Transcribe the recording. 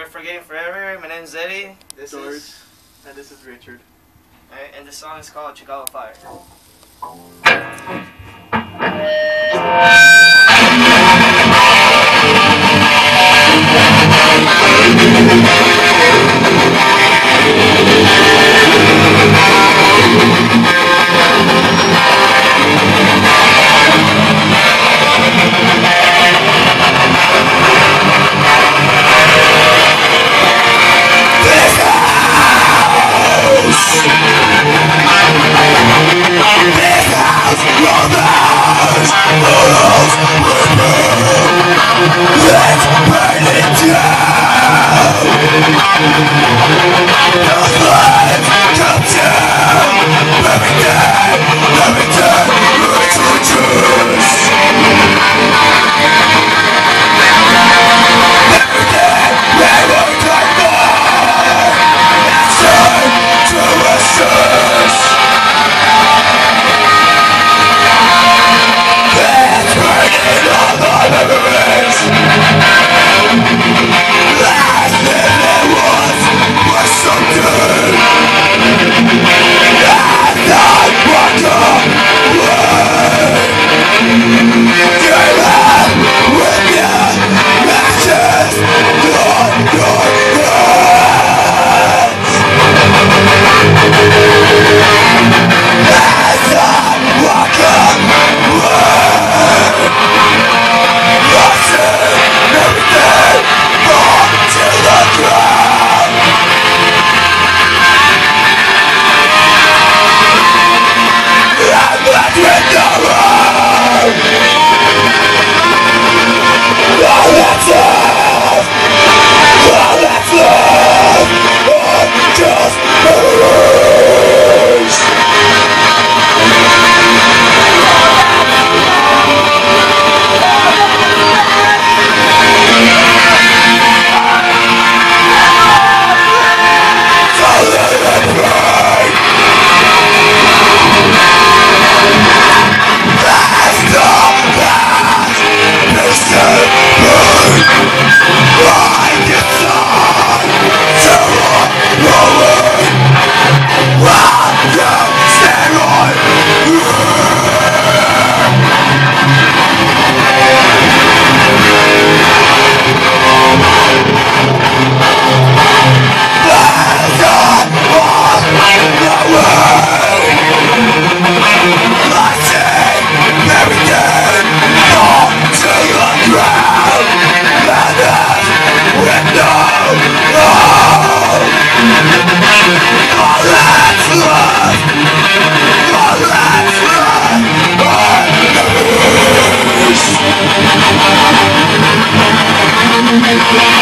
Never Forgetting Forever. My name's Eddie. This George. is. And this is Richard. Alright, and the song is called Chicago Fire. All Yeah.